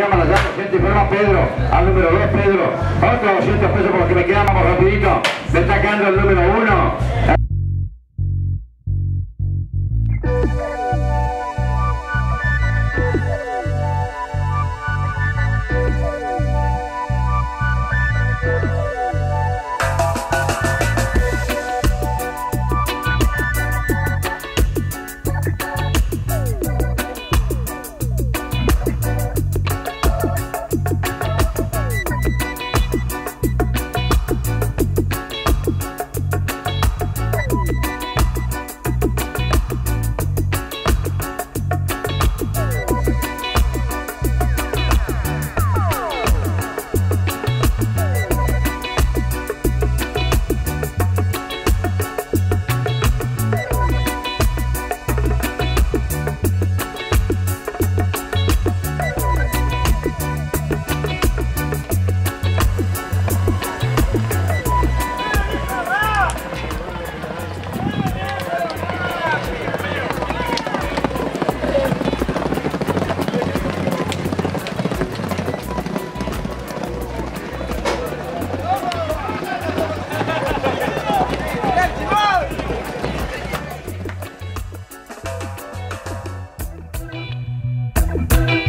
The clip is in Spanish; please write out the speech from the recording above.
quedan más allá, 200 y Pedro, al número 2 Pedro, otro 200 pesos por los que me quedan, vamos rapidito, destacando el número 1. Bye.